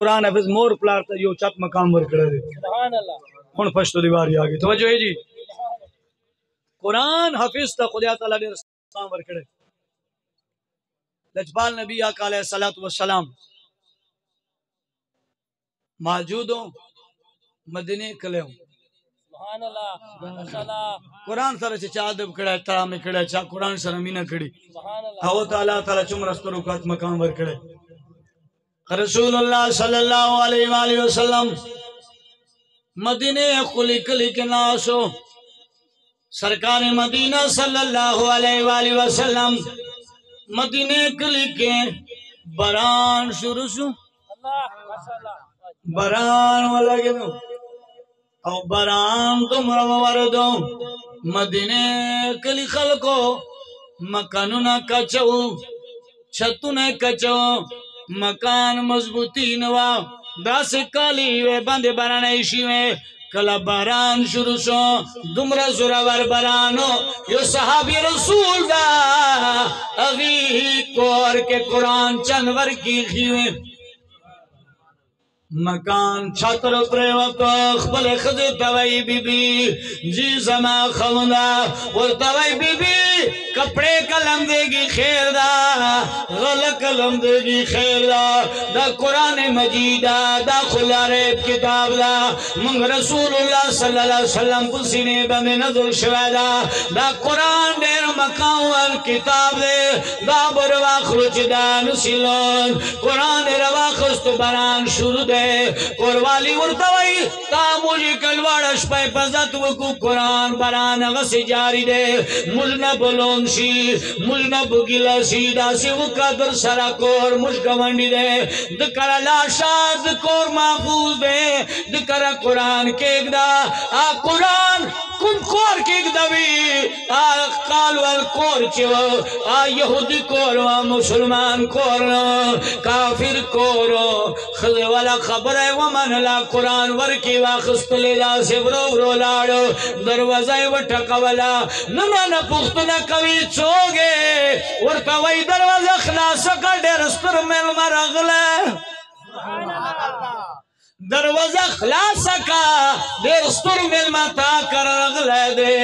قرآن حفظ مور پلار ته یو چت مقام ورکړی دی سبحان الله ਹੁਣ ਫਸ਼ਤ ਦੀ ਵਾਰੀ ਆ ਗਈ ਤਵੱਜੋ ਹੈ ਜੀ ਕੁਰਾਨ ਹਾਫਿਜ਼ ਤਾਂ ਖੁਦਾ ਤਾਲਾ ਨੇ ਰਸਤਾਂ ਵਰਕੜੇ ਲਜਬਾਲ ਨਬੀ ਆਕ ਅਲੈਹ ਸਲਾਤੁ ਵਸਲਾਮ ਮੌਜੂਦੋਂ ਮਦੀਨੇ ਕਲਿਓ ਸੁਭਾਨ ਅੱਲਾਹ ਅੱਲਾਹ ਕੁਰਾਨ ਸਰ ਚਾ ਅਦਬ ਕੜਾ ਇਤਰਾਮ ਕੜਾ ਚਾ ਕੁਰਾਨ ਸਰ ਮੀਨਾ ਕੜੀ ਸੁਭਾਨ ਅੱਲਾਹ ਤਾਲਾ ਤਾਲਾ ਚੁਮ ਰਸਤੋ ਰੁਕਾਤ ਮਕਾਮ ਵਰਕੜੇ رسول الله صلی الله علیه و آله وسلم مدینے خلی کلی کے ناسو سرکار مدینہ صلی اللہ علیہ وآلہ وسلم مدینے کلی کے بران شروع شو بران والا کے دو او بران تم رو وردو مدینے کلی خلقو مکانونا کچو چھتونا کچو مکان مضبوطی نوا داس کالی وے بند برانائی شیوے کلا باران شروع سو دمرا زورور برانو، یو صحابی رسول دا اغیی کور کے قرآن چنور کی خیوے۔ مکان چھتر پریوت خبل خد توئی بی بی جی زما خوندا اور توئی بی بی کپڑے کلم دے گی خیر دا غل کلم دے گی خیر دا دا قرآن مجیدہ، دا خلا ریب کتاب دا منگ رسول اللہ صلی اللہ علیہ وسلم پسینے بند نظر شوی دا دا قرآن دیر مقام وال کتاب دے. دا بروا خرچ دا قرآن روا خست بران شروع دے. قروالی ورتوئی تا مجھے کلوارش پہ پزت وکو قرآن بران غسی جاری دے. مجھنا بلون شی مجھنا بگیلا سی دا سی مجھ دے. دکر محفوظ دے. دکر قرآن کیک دا. آ قرآن کن کور کیک دوی آ قال والکور چو آ یہودی کور و مسلمان کور کافر کور خذ ولا خبره ومن لا قران ورکی واخستلې دا سبرو ورو لاړ دروازه وټکولا نه نه پختنه کوي څوګه ورته وای دروازه خلاص کړ ډېر ستر مل مرغله سبحان الله دروازہ خلاص کا دیر ستر مل ماتا کر رغلے دے۔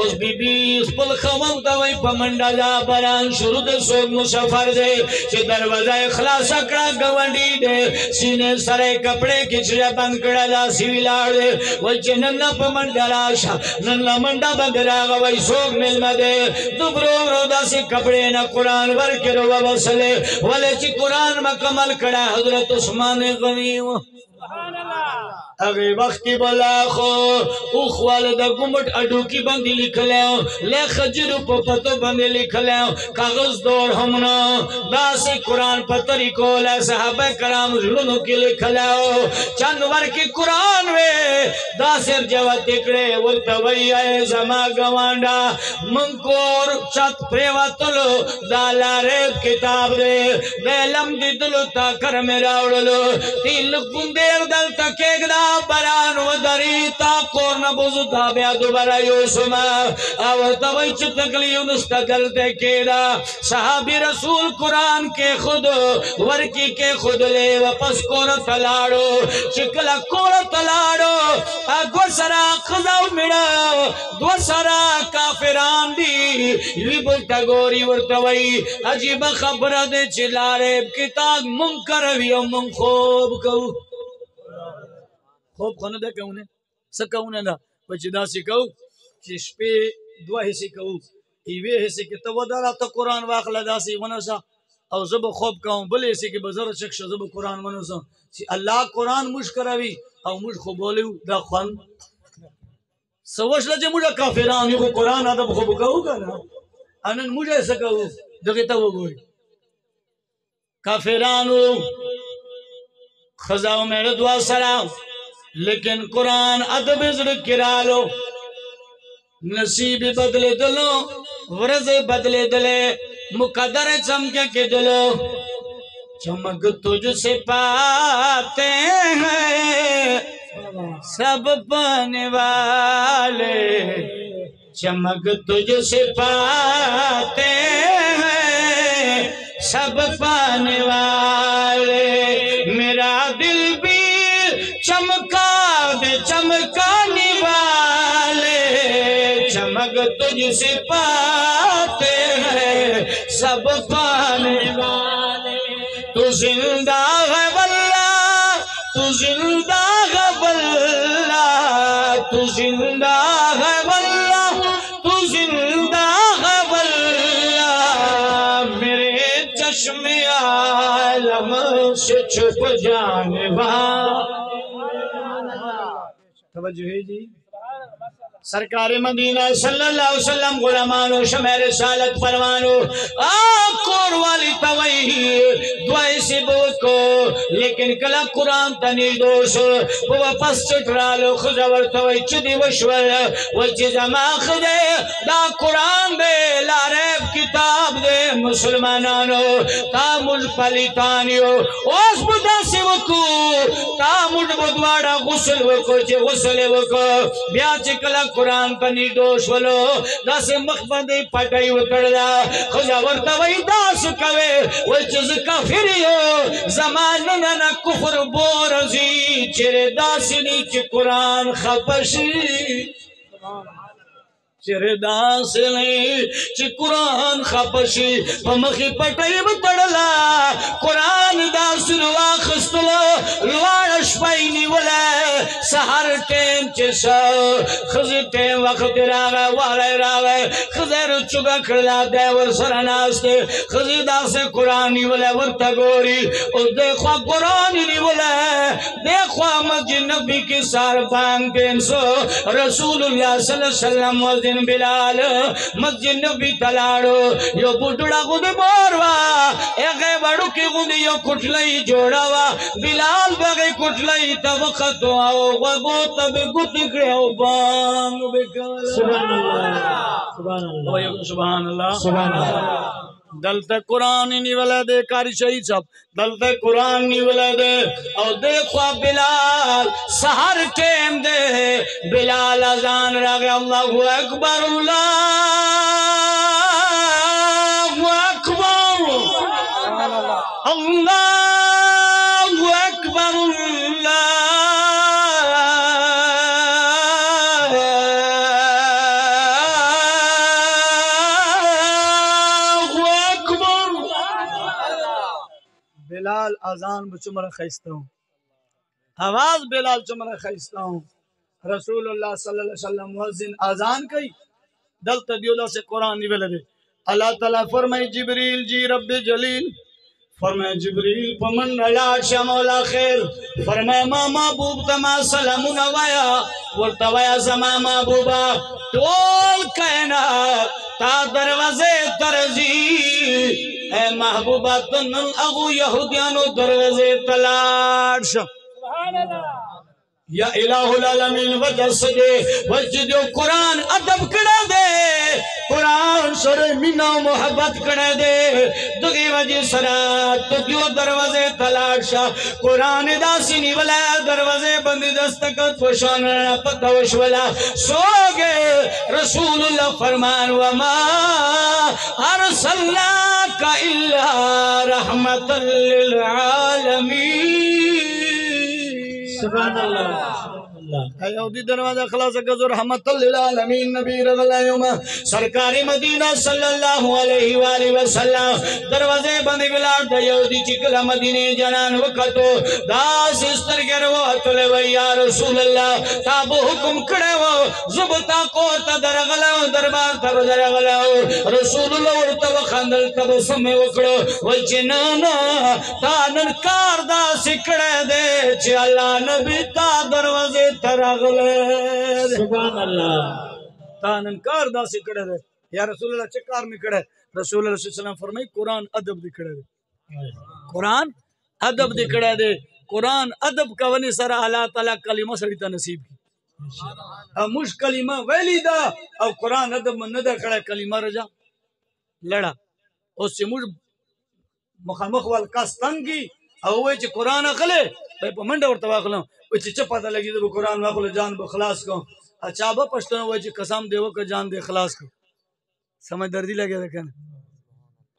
اس بی بی، اس پل خمل دوئی پا منڈا جا بران شروع دے، سوگ مسافر دے۔ چی دروازہ خلاص کڑا گوانڈی دے۔ سینے سرے کپڑے کچھرے بند کڑا دا سیوی لار دے۔ وی چی ننا پا منڈا راشا ننا منڈا بند راگا وی سوگ مل مدے دبرو رو دا سی کپڑے نا قرآن ور کے رو بسلے ولی چی قرآن مکمل کڑا، حضرت عثمان غنیو اگے وقت کی بلا خو اوخ والدہ گمٹ اڈو کی بندی لکھ لے لے خجر پا پتو بندی لکھ لے کاغذ دور ہمنا دا سے قرآن پا طریقو، لے صحابہ کرام جلنو کی لکھ لے چانور کی قرآن وے، دا سر جوہ تکڑے ورطوئی آئے زما گوانڈا۔ منکور چت پریواتلو دا لاریب کتاب دے۔ دے لم دی دلو تا کر میرا اڑلو تین لکن دیر دل تک ایک دا بران و دری تا کور نبوزو تا بیا دوبارا یوسما او توی چھ تکلیو نستقل تے کیدا صحابی رسول قرآن کے خود، ورکی کے خود لے وپس کور تلاڑو. چکلا کور تلاڑو. گو سرا خزاو میڑا دو سرا کافران دی. ریبلتا گوری ورتوی عجیب خبر دے چلارے کتاب منکر وی من خوب کو. خوب خونه ده کونه څه کونه ده؟ په چې داسې کو چې شپې دوه حصے کو ایوه حصے کې ته وداره ته قرآن واخله داسې ونسه او زه به خوب کوم بل حصے کې به زره چک شه زه به قرآن ونسم چې الله قرآن موږ کروي او موږ خو بولیو دا خوند. سوش لجه موږ کافران یو قرآن ادب خو به کوو که نه؟ انن موږ یې څه کوو؟ دغې ته وګورئ. کافرانو خزاو میرے دعا سلام لیکن قرآن ادب ازر کرالو نصیب بدلے دلو ورز بدلے دلے مقدر چمکے کے دلو چمک تجھ سے پاتے ہیں سب پانے والے چمک تجھ سے پاتے ہیں سب چمکا بے چمکانے والے چمک تجھ سے پاتے ہیں، سب پانے والے۔ تو زندہ ہے واللہ، تو زندہ ہے واللہ۔ تو زندہ ہے واللہ، تو زندہ ہے واللہ۔ میرے چشم عالم سے چھپ جانے والا۔ توجہ جی۔ سرکار مدینہ صلی اللہ علیہ وسلم غلامانو، شمیر رسالت پروانو آکور والی توئی دوائی سی بوت کو، لیکن کلا قرآن تنی دوس وہ پس چٹرالو خزور توئی چدی وشور، وچی زما خدے، دا قرآن دے لاریب کتاب ګران مسلمانانو تامل پلیتانیو اوس به داسې وکړو تامل به دواړه غسل وکړو چې غسل یې وکړو. بیا چې کله قرآن په نیډوش ولو داسې مخ باندې پټۍ وکړله. ښځه ورته وایي داسې کوې وایي چې زه کافر یم. زما نن نه کفر بورځي چیرې داسې نه چې قرآن خفه شي. داس نہیں چی قرآن خپشی پمخی پٹائی بتڑلا قرآن داس روا خستلو لوارش پائنی ولا سہر ٹیم چی چسا خزی ٹیم وقت راگا والے راگا خزیر چگا کھلا دے ور سرناستے خزی داس قرآنی ولا ورتا گوری، او دیکھوا قرآنی نی ولا دیکھوا مسجد نبی کی سار پانگ تین سو، رسول اللہ صلی اللہ علیہ وسلم وزن بلال مسجد نبی تلاڑو یو بڑھڑا خود بوروا ایغے بڑو کی خود یو کٹلائی جوڑا وا بلال بغی کٹلائی تب خطو آو وگو تب گت گڑیو بانگ بکالا۔ سبحان اللہ۔ سبحان اللہ۔ سبحان اللہ۔ سبحان اللہ۔ دلتا قرآن نی ولا دے کاری شہید صاحب دلتا قرآن نی ولا دے او دیکھو بلال سہر ٹیم دے۔ بلال ازان راگ اللہ اکبر اللہ اکبر۔ اللہ بلال آزان بچمر خیستا ہوں آواز بلال چمر خیستا ہوں رسول اللہ صلی اللہ علیہ وسلم مؤذن آزان کئی۔ دل تدیولہ سے قرآن نہیں دے۔ اللہ تعالیٰ فرمائی، جبریل جی رب جلیل۔ فرمائے جبریل، پمن رلا شا مولا خیر. فرمائے، ما محبوب تما سلام نوایا ورتوایا زما محبوبا. ٹول کہنا تا دروازے ترزی، اے محبوبا تنن اغو یہودیانو دروازے تلاٹ سبحان اللہ۔ یا الہ العالمین وجہ سجے وجہ دیو قرآن ادب کڑا دے، قرآن سر مینا و محبت کڑا دے۔ دگی وجہ سرا، تو دیو دروازے تلاٹ شا قرآن دا سینی ولا دروازے بندی دستکت وشان پتہ وشولا سو گے رسول اللہ فرمان، وما ارسلناک الا رحمت للعالمین۔ سبحان اللہ یہودی دروازہ خلاص کذ رحمت للعالمین نبی رضی اللہ عنہ سرکار مدینہ صلی اللہ علیہ وآلہ وسلم دروازے بند بلاد دا یہودی چکل مدینہ جنان وقتو داس استر گر وہ اتلے وی یا رسول اللہ تابو حکم کڑے وہ زبتا کورتا درغلو دربار تب درغلو رسول اللہ ورطا وخندل تب سمی وکڑو و وچنانا تانن کار دا سکڑے دے چی اللہ نبی تا دروازے ترا راغله سبحان الله. تا نن کار داسې کړه ده یا رسول الله چې کار می کړه رسول الله صلی الله علیه وسلم فرمای قران ادب دې کړه ده قران ادب دې کړه ده قران ادب کونی سره الله تعالی کلمه سړی ته نصیب کی موږ کلمه ویلی دا او قران ادب نه دا کړه کلمه رجا لړه. اوس موږ مخامخ ول کاستنګي او وای چې قران اخله به په منډه ورته واخلم و چې چپ پته لګي د قرآن واخلو جان به خلاص کوم اچھا به پښتنه وای چې قسم دی وکړه جان دې خلاص کوم سمجھ دردی لګی ده کنه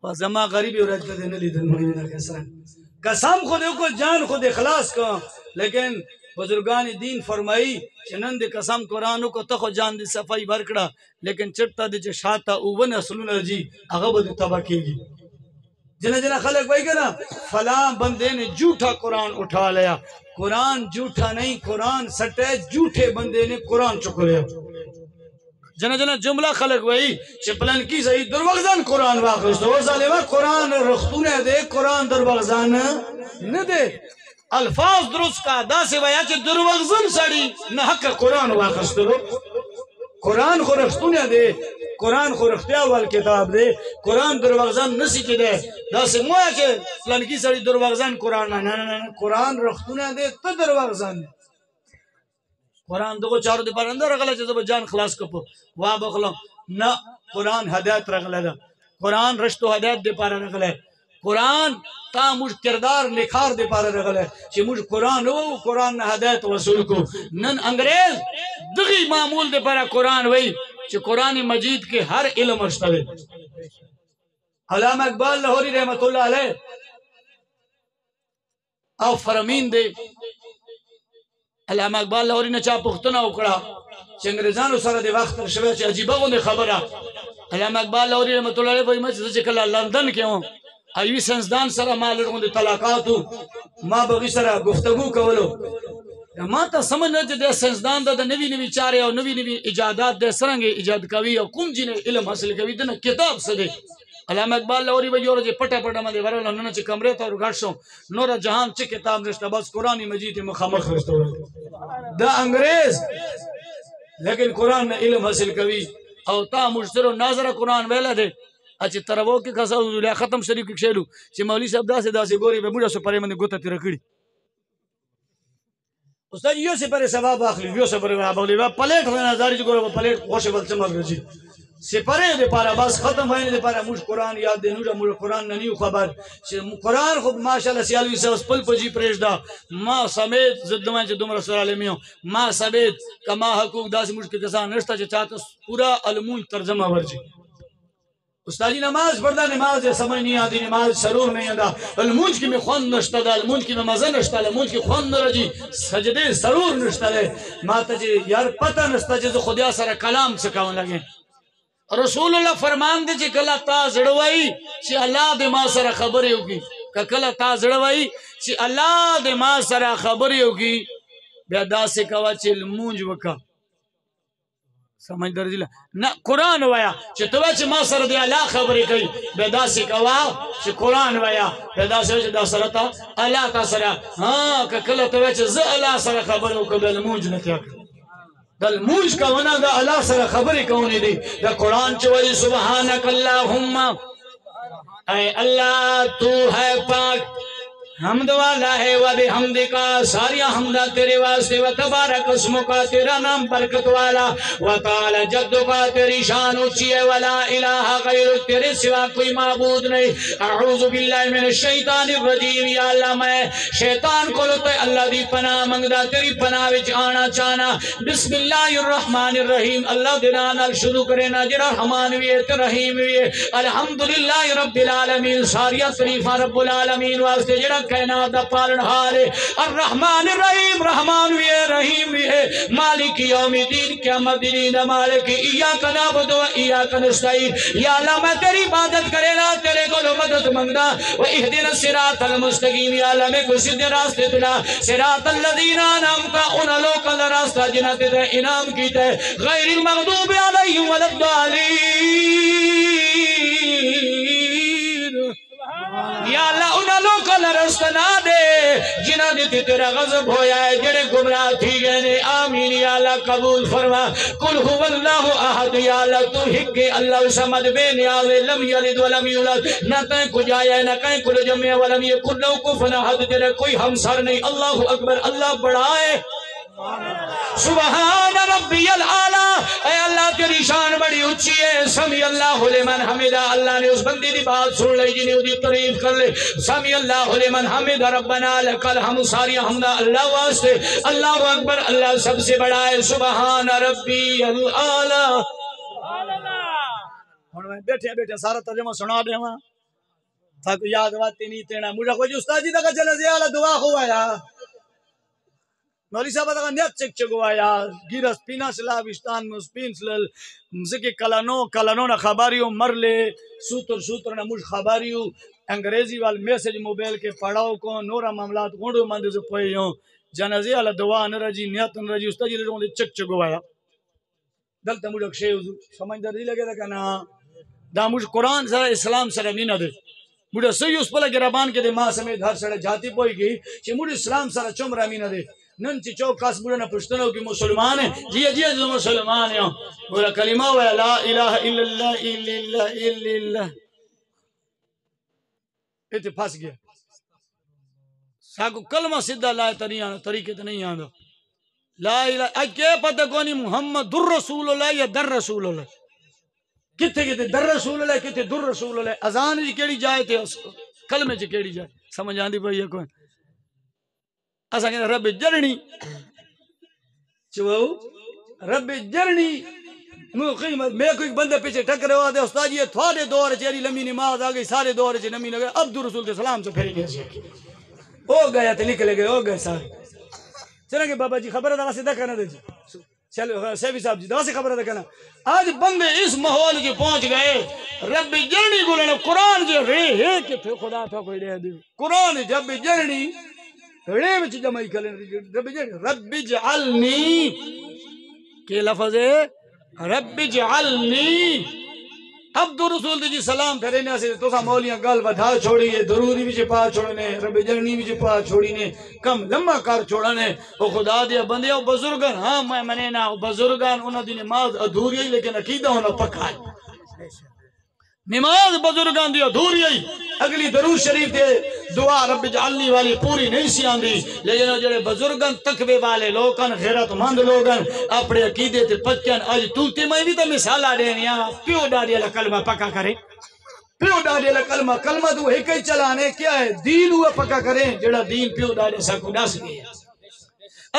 و زما غریب ورځ ته نه لیدل مې نه کسره قسم خود کو جان خود اخلاص کو لیکن بزرگان دین فرمائی چنند قسم قرآن کو تخو جان دی صفائی برکڑا لیکن چرتا دی چه شاتا اوون اصلون جی اغبت تبا کیگی۔ جنا جنا خلق وہی کہنا، فلاں بندے نے جھوٹا قرآن اٹھا لیا۔ قرآن جھوٹا نہیں، قرآن سٹے، جھوٹے بندے نے قرآن چک لیا۔ جنا جنا جملہ خلق وہی چپلن کی صحیح دروغزان قرآن واقعست ہو ظالمہ، قرآن رختونے دے، قرآن دروغزان نہ دے۔ الفاظ درست کا، دا سے ویا چې دروغزن سړی نه حق قرآن واقعستلو قرآن خورښتونه دی. قرآن خورښتیا اول کتاب دی. قرآن دروغزن نسی کېدی داسې مو چې فلانکي سړي دروغزن قرآن نه نه نه قرآن رښتونه دی. ته دروغزن دی. قرآن دغه چارو د پرنده راغله چې زه به جان خلاص کړم وا بخلم. نه قرآن هدایت راغله ده. قرآن رښت او هدایت د پاره راغله. قرآن تا موږ کردار نکار دی پاره رغله چې موږ قران او قران نه هدایت وصول کو. نن انګريز دغه معمول دی پاره قران وای چې قران مجید کې هر علم شته علامه اقبال لاهوري رحمت الله علیه او فرمین دی علامه اقبال لاهوري نه چا پښتنه وکړه چې انګريزانو سره د وخت شوه چې عجیبه خبره. علامه اقبال لاهوري رحمت الله علیه په مجلس کې لندن کې و ایوی سنسدان سره ما لرغون د طلاقاتو ما بغي سره گفتگو کولو. ما ته سمجھ نه چې د سنسدان د نوی نوی چارې او نوی نوی ایجادات د سرنګ ایجاد کوي او کوم جنې علم حاصل کوي دنه کتاب دی. علامه اقبال لوري به یو چې پټه پټه باندې ورل نن چې کمرې ته ورغړ شو نور جهان چې کتاب نشته بس قرآن مجید مخامخ رسته دا انګريز لیکن قرآن نه علم حاصل کوي. او تا مشترو ناظر قرآن ویلا دی چې تروو کې کسانو لا ختم شریف کې شیلو چې مولوی صاحب داسې داسې ګوري به موږ سپرې باندې ګوته تیر کړی استاد یو سپرې ثواب اخلي یو سپرې اخلي وا پلیټ نه نظر چې ګورو پلیټ خوشې بل څه مرږي سپرې د پاره بس ختم وای نه پاره موږ قران یاد دی نو موږ قران نه نیو خبر۔ چې قران خو ماشاءالله سیالوی صاحب خپل پجی پرېږ دا۔ ما سمیت زدمن چې دومره سره عالمیو ما سمیت کما حقوق داسې موږ کې کسان نشته چې چاته پورا علمون ترجمه ورجي استادی نماز پڑھتا نماز سمجھ نہیں آتی نماز سرور نہیں آتا المونج کی میں خون نشتا دا المونج کی میں مزہ نشتا دا المونج کی خون نرجی سجدے سرور نشتا دے. ماتا جی یار پتہ نشتا جی خودیا سارا کلام سکاون لگے. رسول اللہ فرمان دے چی کلا تا زڑوائی چی اللہ دے ما سر خبری ہوگی کہ کلا تا زڑوائی چی اللہ دے ما سر خبری ہوگی بیا دا سے کوا چی المونج وکا سمجھ درځي نه قران وایا چې ته چې ما سره دی الله خبرې کوي به داسې کوا چې قران وایا به داسې چې دا سره ته الله تا سره ها کله ته چې زه الله سره خبرې وکړم بل موج نه کوي دل موج کوونه دا الله سره خبرې کوونه دي دا قران چې وایي سبحانك اللهم. اے الله تو ہے پاک. حمد والا ہے و بحمد کا، ساریا حمدہ تیرے واسطے، و تبارک اسم کا، تیرا نام برکت والا، و تعالی جد کا، تیری شان اچھی ہے، ولا الہ غیر، تیرے سوا کوئی معبود نہیں۔ اعوذ باللہ من الشیطان الرجیم، یا اللہ میں شیطان کو لتے اللہ دی پناہ منگدہ تیری پناہ وچ آنا چانا بسم اللہ الرحمن الرحیم، اللہ دنان شروع کرے نا جرا رحمان ویت رحیم ویت الحمدللہ رب العالمین، ساریا طریفہ رب العالمین واسطے، جڑا کائنات دا پالن حال ہے۔ الرحمن الرحیم، رحمان وی ہے رحیم وی ہے۔ مالک یوم الدین، قیامت دین مالک۔ ایاک نعبد و ایاک نستعین۔ یا اللہ، میں تیری عبادت کرے نا، تیرے کو مدد منگنا۔ و اهدنا الصراط المستقیم۔ یا اللہ، میں کو سیدھے راستے تلا صراط الذین انعمت، ان لوگ کا راستہ جنہاں تے انعام کیتا ہے۔ غیر المغضوب علیہم ولا الضالین۔ یا اللہ، انہاں لوگ کا رستہ نہ دے، جنہاں نے تیرا غضب ہویا ہے، جڑے گمراہ تھی گئے نے، آمین یا اللہ، قبول فرما۔ قل هو اللہ احد، یا اللہ، تو ہک اللہ سمد بے نیاز لم یلد ولم یولد۔ نہ کہیں کو جایا نہ کہیں کو جمع ولم یکن لو کفن احد تیرا کوئی ہمسر نہیں۔ اللہ اکبر، اللہ بڑا ہے۔ سبحان ربی العالی اے اللہ تیری شان بڑی اچھی ہے۔ سمی اللہ لمن حمدہ۔ اللہ نے اس بندی دی بات سن لئی جنہیں دی تعریف کر لے۔ سمی اللہ لمن حمدہ۔ ربنا لکل ہم ساری حمدہ اللہ واسطے۔ اللہ اکبر۔ اللہ سب سے بڑا ہے۔ سبحان ربی العالی بیٹھے بیٹھے سارا ترجمہ سنا دے ہاں۔ تھک یاد واتی نہیں تینا۔ مجھے کوئی استاد جی تک چلے زیادہ دعا ہوا یا مولوی صاحب دا نیت چک چگوایا گیرس پینا سلا وشتان مسپین سلل مزکی کلانو کلانو نا خبریو مرلے سوتر سوتر نا مش خبریو، انگریزی وال میسج موبائل کے پڑھاو کو، نورا معاملات گونڈو مند سے پوئیوں جنازی والا دعا نہ رجی، نیت نہ رجی استاد جی نے چک چگوایا دلتا مجھے شے حضور، سمجھدار نہیں لگے دا کنا دا مجھ قرآن سر اسلام سر مینا دے۔ مجھے سی اس پلا گرابان کے دے، ماں سمیت ہر سڑے جاتی پوئی گئی چھ مجھے اسلام سر چم رامینا دے۔ نن چی چوک کاس مجھے نہ پشتنو کی مسلمان ہے جی جی جو مسلمان ہے بولا کلمہ ہوا لا الہ الا اللہ الا اللہ الا اللہ۔ ایتے پھاس گیا۔ ساکو کلمہ صدہ لائے تا نہیں آنا، طریقے تا نہیں آنا۔ لا الہ اج پتہ کونی؟ محمد در رسول اللہ یا در رسول اللہ۔ کتے کتے در رسول اللہ، کتے در رسول اللہ۔ ازان جی کیڑی جائے تھے کلمے جی کیڑی جائے۔ سمجھ آندی بھئی ہے کوئی؟ اسا کہتے رب جرنی چو رب جرنی میں قیمت میں کوئی بندے پیچھے ٹکرے ہوا دے استاد جی تھوڑے دور چیری لمبی نماز آ گئی، سارے دور چ نمی لگے عبد الرسول کے سلام سے پھیری گئے۔ ہو گیا تے نکلے گئے، ہو گئے سارے۔ چلیں گے بابا جی خبر ہے سیدھا کرنا دے جی۔ چلو ہاں، سیفی صاحب جی دوا سے خبر ہے کہنا آج بندے اس ماحول کی پہنچ گئے۔ رب جرنی کو لینا قرآن جی رے ہے کہ پھر خدا تھا کوئی دے دے۔ قرآن جب جرنی رے وچ جمعی کلیں رب جعلنی۔ کہ لفظ ہے؟ رب جعلنی۔ عبد الرسول دی جی سلام پھرے نے سے تو سا مولیاں گل بدھا چھوڑی ہے درودی وچ پا چھوڑنے رب جرنی وچ پا چھوڑی نے، کم لمبا کر چھوڑنے او خدا دیا بندے، او بزرگان ہاں میں منے نا، او بزرگان، انہاں دی نماز ادھوری ہے، لیکن عقیدہ انہاں پکا ہے۔ نماز بزرگان دی ادھوری ہے۔ اگلی درود شریف دے دعا رب جعلی والی پوری نہیں سی آندی۔ لیکن وہ جڑے بزرگن تقوی والے لوگن غیرت مند لوگن اپنے عقیدے تے پچن اج تو تے میں بھی تو مثالا دینیا پیو ڈاڈی والا کلمہ پکا کرے پیو ڈاڈی والا کلمہ کلمہ تو ایک ہی چلانے، کیا ہے؟ دین ہوا پکا کریں، جڑا دین پیو ڈاڈی سا کو ڈس گیا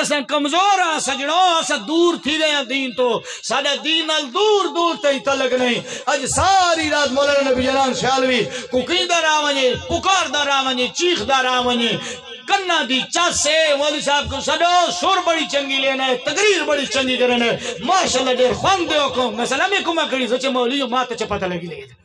اساں کمزور ہاں سجڑوں ہاں، اساں دور تھی گئے ہیں دین تو۔ ساڈا دین نال دور دور تئی تعلق نہیں۔ اج ساری رات مولانا نبی جلان شالوی کوکیندا راہ ونجے پکاردا راہ ونجے چیخدا راہ ونجے کنا دی چاسے، مولوی صاحب کو سڈو سر بڑی چنگی لینا ہے تقریر بڑی چنگی کرنا ہے ماشاءاللہ دیر خوان دیو کو۔ مثلا میں کما کری سوچے مولیو مات چ پتہ لگی لگی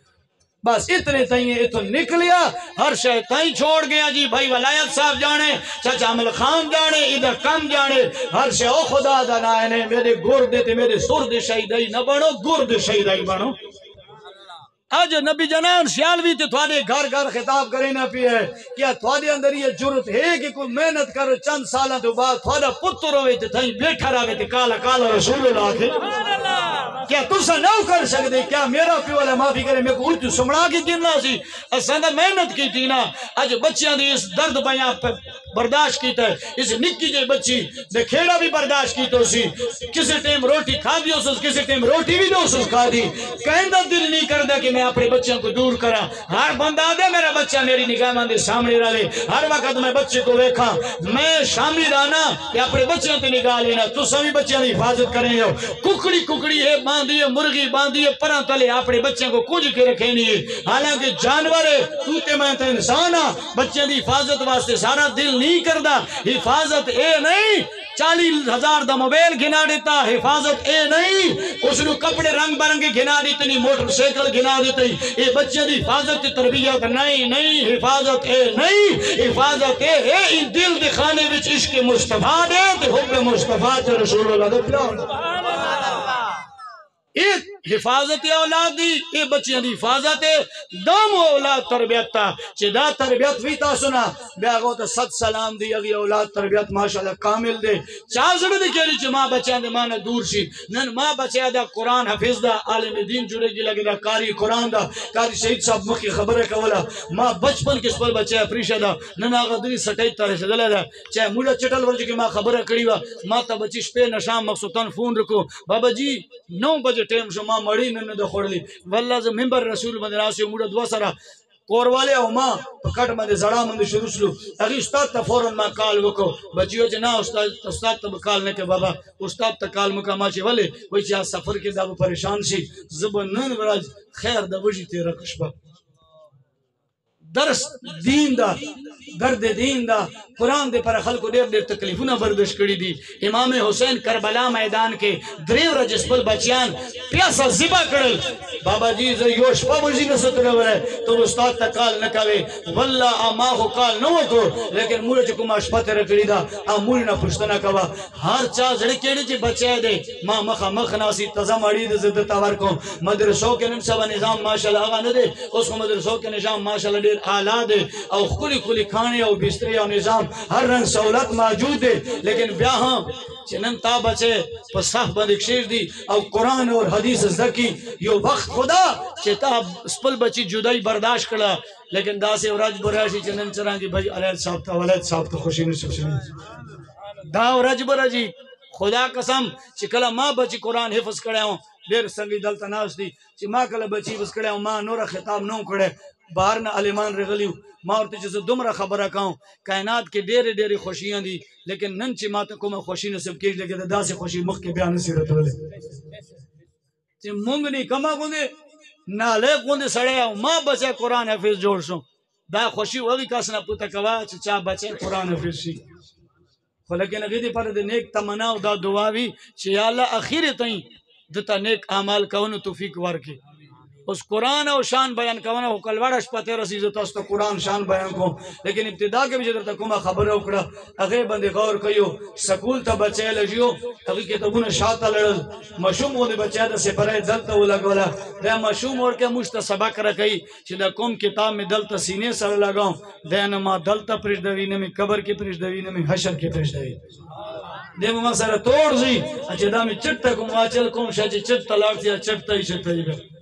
بس اتنے تائیں اتن نکلیا، ہر شے تائیں چھوڑ گیا جی بھائی ولایت صاحب جانے، چچا عمل خان جانے، ادھر کم جانے، ہر شے، او خدا دا نائنے میرے گرد تے میرے سرد شہیدائی نہ بنو، گرد شہیدائی بنو۔ آج نبی جنان سیالوی تے تھوڑے گھر گھر خطاب کرے نہ پی ہے کیا تھوڑے اندر یہ جرت ہے کہ کوئی محنت کرو چند سالہ تو بعد تھوڑا پتر ہوئے تے تھائیں بیٹھا رہے تے کالا کالا رسول اللہ کے کیا تسا نہ کر سکتے کیا میرا پیو والا معافی کرے؟ میں کو الٹی سمڑا کی گرنا سی۔ اساں نے محنت کی تھی نا۔ اج بچیاں دی اس درد بیاں برداشت کیتا ہے اس نکی جی بچی دے کھیڑا بھی برداشت کیتا سی۔ کسی ٹائم روٹی کھا دی اس کسی ٹائم روٹی بھی دو اس کھا دی۔ کہندا دل نہیں کردا کہ میں اپنے بچوں کو دور کرا ہر بندہ دے میرا بچہ میری نگاہ ماں سامنے رہے ہر وقت میں بچے کو دیکھا میں شامل رہنا کہ اپنے بچوں تے نگاہ لینا۔ تو سبھی بچوں کی حفاظت کریں ہو ککڑی ککڑی ہے، باندھی ہے، مرغی باندھی ہے پرا تلے اپنے بچوں کو کچھ کے رکھے نہیں حالانکہ جانور ہے، تو تے میں تے انسان ہاں۔ بچوں کی حفاظت واسطے سارا دل نہیں کردا حفاظت اے نہیں۔ چالی ہزار دا موبائل گھنا دیتا حفاظت اے نہیں۔ اس نو کپڑے رنگ برنگے گھنا دیتے نہیں موٹر سیکل گھنا دیتے اے بچے دی حفاظت تربیت نہیں نہیں۔ حفاظت اے نہیں۔ حفاظت اے اے ای دل دکھانے وچ عشق مصطفیٰ دے تے حب مصطفیٰ تے رسول اللہ دے پلاؤ اے حفاظت اولاد دی، اے بچیاں دی حفاظت ہے۔ دام اولاد تربیت تا۔ چہ دا تربیت بھی تا سنا، بیا گو تا صد سلام دی اگی اولاد تربیت ماشاءاللہ کامل دے۔ چازڑ دی کہلی چہ ماں بچیاں دے ماں دور شی نن ماں بچیاں دا قرآن حفظ دا، عالم دین جڑے گی لگے دا کاری قرآن دا، کاری شہید صاحب مکی خبر کولا۔ ماں بچپن کس پر بچیا پریشا دا۔ نن آغا دری سٹائی تارے سے دلے دا۔ چاہے مجھا چٹل ورچ کے ماں خبر کری وا۔ ماں تا بچی شپے نشام مقصودان فون رکو۔ بابا جی نو بجے ٹیم شو ما مړی مې نه خوړلې والله زه منبر رسول باندې راسي موږ دوه سره کورواله او ما په کټ باندې زړه باندې شروع شلو. هغه استاد ته فورن ما کال وکړو بچیو چې نه استاد استاد ته کال نه کې بابا استاد ته کال مکا ما چې ولې؟ وای چې سفر کې دا پریشان شي. زب نن ورځ خیر د وږي تیر کښبه درس دین دا، درد دین دا۔ قرآن دے پر خلق ډیر ډیر تکلیفونه برداشت کړی دي امام حسین کربلا میدان کې دریو ورځې خپل بچیان پیاسه ذبح کړل بابا جی زه یو شپه مې نه ستړی وره ته استاد ته کال نه کوي والله ما کال نه وکړو لیکن موږ چې کومه شپه تیر کړی دا۔ امول نه پښتنه کوا هر چا زړه کېږي چې بچی دی ما مخه مخ ناسي تزه مړی د زده تاور کوم مدرسو کې نن سبا نظام ماشاءالله هغه نه دی اوس خو مدرسو کې نظام ماشاءالله ډیر اعلی دی او خولي خولي کھانے او بستر او نظام ہر رنگ سہولت موجود ہے لیکن بیا ہاں چنن تا بچے په صح باندې کشیر دی او قرآن اور حدیث زکی یو وقت خدا چې تا سپل بچی جدائی برداشت کړه. لیکن دا سے ورج براشی چنن چرانگی بھائی علیہ صاحب تا ولید صاحب تا خوشی شنید دا ورج براشی خدا قسم چې کله ما بچی قرآن حفظ ہوں ډیر څنګه دلته ناس دي. چې ما کله بچی حفظ کړه ما نور خطاب نو کړه بهر نه عالمان رغلیو ما ورته چې زه دومره خبره کوم، کائنات کې ډېرې ډېرې خوشیاں دي لیکن نن چې ما ته کومه خوشي نصیب کېږي لکه د داسې خوشي مخکې بیا نسی راتللی. چې مونږ نه کما غوندې نالک غوندې سړی او ما بچی قرآن حفظ جوړ شو دا خوشي وږي کس نه پوته کوه چې چا بچی قرآن حفظ شي. خو لیکن هغې دپاره د نیک تمنا او دا دعا وي چې یا الله اخرې تئیں دته نیک اعمال کونو توفیق ورکړي. اوس قران او شان بیان کوونه او کلوړه شپه ته رسیدو تاسو ته قران شان بیان کوم. لیکن ابتدا کې چې درته کومه خبره وکړه هغه باندې غور کيو سکول ته بچی لجیو هغه کتابونه شاته لړل. مشوم ولې بچی د سپره دلته ولګوله. دا مشوم ورکه مشت سبق راکې چې دا کوم کتاب می دلته سینې سره لګاو دنه ما دلته پرېږدوي نه می قبر کې پرېږدوي نه می حشر کې پرېږدوي. دمو ما سره توړ زی چې دا می چټ کوم واچل کوم شې چټ تلاړ سي چټ تای شټ تای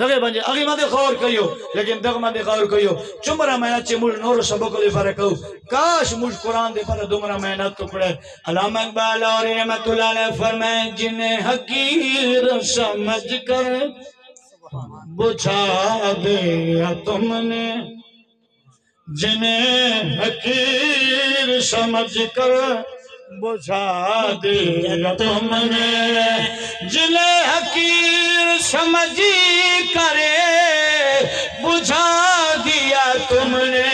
دغه باندې هغه باندې خور کيو لیکن دغه باندې خور کيو. چمره مهنت چې موږ نور سبق لې فرق کو کاش موږ قران دې پر دومره مهنت وکړه. علامه اقبال اور رحمت الله علیه فرمائے جن حقیر سمجھ کر بچھا دیا تم نے. جنہیں حقیر سمجھ کر بجھا دیا تم نے جنہیں حقیر سمجھی کرے بجھا دیا تم نے۔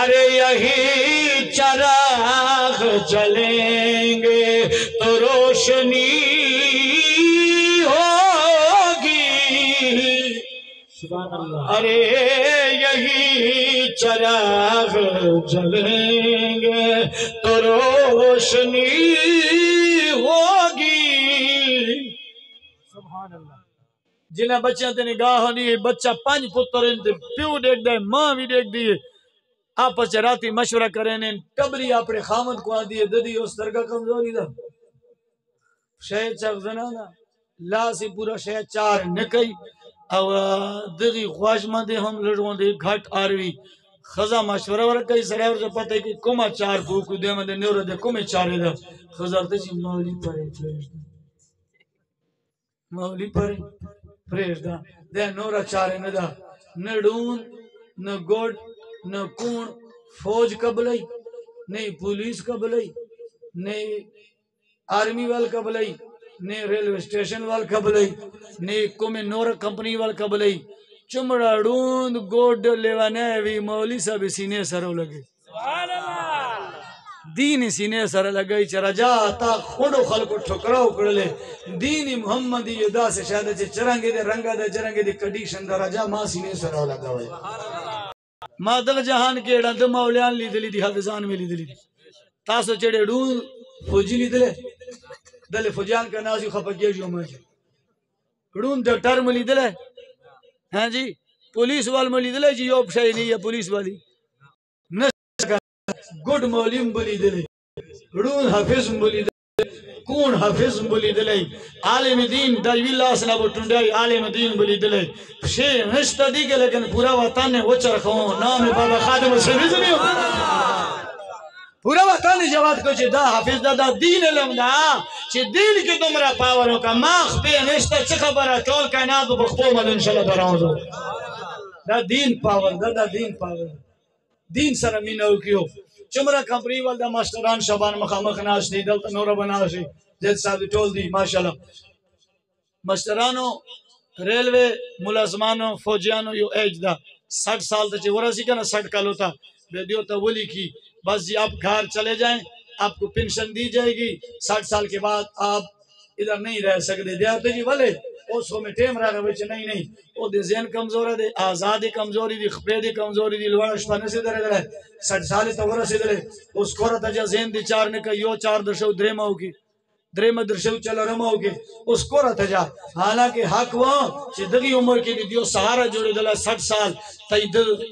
ارے یہی چراغ جلیں گے تو روشنی ہوگی۔ ارے یہی چراغ جلیں روشنی ہوگی۔ سبحان اللہ۔ جنہیں بچیاں تے نگاہ نہیں بچہ پانچ پتر ان تے پیو دیکھ دے، ماں بھی دیکھ دیئے آپس چ راتی مشورہ کریں نے ٹبری اپنے خامد کو آ دیئے ددی اس درگاہ کمزوری دا۔ شاید چاک زنانا لا سی پورا شاید چار نکئی۔ او دغی خواش مندے ہم لڑوان دے گھٹ آروی۔ خزه مشوره ورکړي سره ورته پته کې کومه چار کو کو دې مده نور دې کومه چارې ده. خزر ته چې مولي پرې پرېږده. مولي پرې پرېږده. دې نور چارې نه ده. نه ډون نه ګډ نه کون فوج قبلای نه پولیس قبلای نه آرمی وال قبلای نه ریلوے سټیشن وال قبلای نه کومه نور کمپنی وال قبلای چمڑا ڈوند گوڈ لیوانے وی مولی صاحب سینے سرو لگے۔ سبحان اللہ دین سینے سر لگئی چ رجا تا خونو خلق ٹھکراو کړلې دین محمدی یدا سے شاید چې چرنګ دې رنگا دې چرنګ دې کنډیشن دا رجا ما سینے سر لگاوي ما دغه جهان کې ډند مولیان لیدلې دي حافظان مې لیدلې دي تاسو چې ډون فوجي لیدلې دلې فوجان کا نازي خپګي جو ما ډون د ټرم لیدلې ہاں جی پولیس وال مې لیدلې چې جی، یو شي نه یا پولیس والی۔ گڈ مولیم بلی دلی رون حافظ بلی دلی کون حافظ بلی دلی عالم دین دجوی اللہ صلی اللہ ٹنڈائی عالم دین بلی دلی شیر نشتہ دی کے لیکن پورا وطن نے وچر خون، نام بابا خادم السلمی زمین پورا وطن جواد کو چې دا حافظ دا, دا دین علم دا چې دین کې دومره پاور وکا ماخ به نشته څه خبره ټول کائنات په خپل مد ان شاء الله دراوځو دا دین power the the then power دین سره مینه وکيو چمره کمپنی ول د ماستران شبان مخامخ ناش دي دلته نور بناشي دل صاحب ټول دي ماشاءالله ماسترانو ریلوے ملازمانو فوجیانو یو ایج دا 60 سال ته چې ورسی کنه 60 کال وتا به دیو ته ولي کی بس جی آپ گھر چلے جائیں، آپ کو پینشن دی جائے گی۔ ساٹھ سال کے بعد آپ ادھر نہیں رہ سکتے۔ دیاتے جی بھلے اس کو میں ٹیم رہا رہا بچے نہیں نہیں۔ او دے ذہن کمزور ہے، دے آزادی کمزوری، دی خپے دی کمزوری، دی لوڑا شپانے سے درے درے سٹھ سالی تا سے درے اس کو رہتا جا ذہن دی چار نے کہا یو چار درشو درے ماہو کی۔ درے میں درشو چلا رماو کی۔ اس کو رہتا جا۔ حالانکہ حق وہ چی دگی عمر کی دی دیو سہارا جوڑے دلا سٹھ سال۔ ته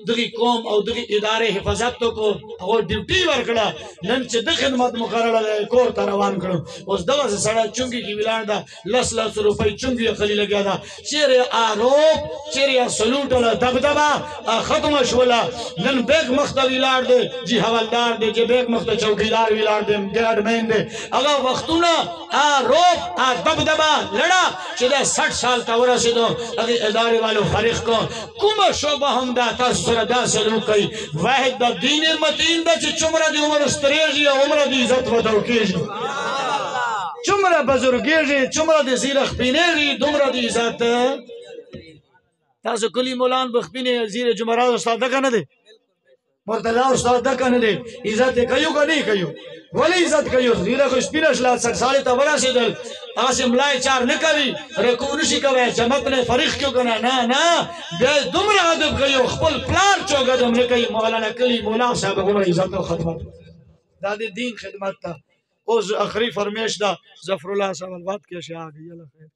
دغه قوم او دغه ادارې حفاظت کو هغه ډیوټي ورکړه. نن چې د خدمت مقرره کور ته روان کړو. اوس دغه سره چونګي کې ویلان دا لس لس روپۍ چونګي خلی لګیا دا چیرې آروپ چیرې سلوټ ولا دبدبا ختم شولا نن بیگ مخته ویلار دی. جی حوالدار دی چې بیگ مخته چوکیدار ویلار دی ګډ مین دی. هغه وختونه آروپ آ دبدبا لړا چې دا 60 سال تا ورسېدو هغه ادارې والو فارغ کو کومه شوبه هم هم دا تاسو سره دا سلوک کوي. واحد د دین متین د چې څومره دی عمر ستریږي او عمر دی عزت ودو کیږي. څومره بزرګیږي څومره د زیره خپینېږي دومره دی عزت. تاسو کلی مولان بخپینې زیره جمعرات استاد کنه دی مرتضی استاد دکا نہ دے عزت کیو کا نہیں کیو ولی عزت کیو زیر خوش پینش لات سٹ سالی تا برا سی دل آسی ملائی چار نکوی رکو نشی کوئی جمت نے فریق کیوں کنا نا نا بے دمرا عدب کیو خپل پلار چو گدم نکی مولانا کلی مولا صاحب عمر عزت و خدمت. دادی دین خدمت تا اس اخری فرمیش دا. زفر اللہ صاحب الوات کیا شیعہ آگئی اللہ خیر.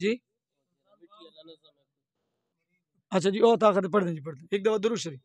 جی؟ اچھا جی او طاقت پڑھ دیں جی پڑھ دیں ایک دفعہ درود شریف۔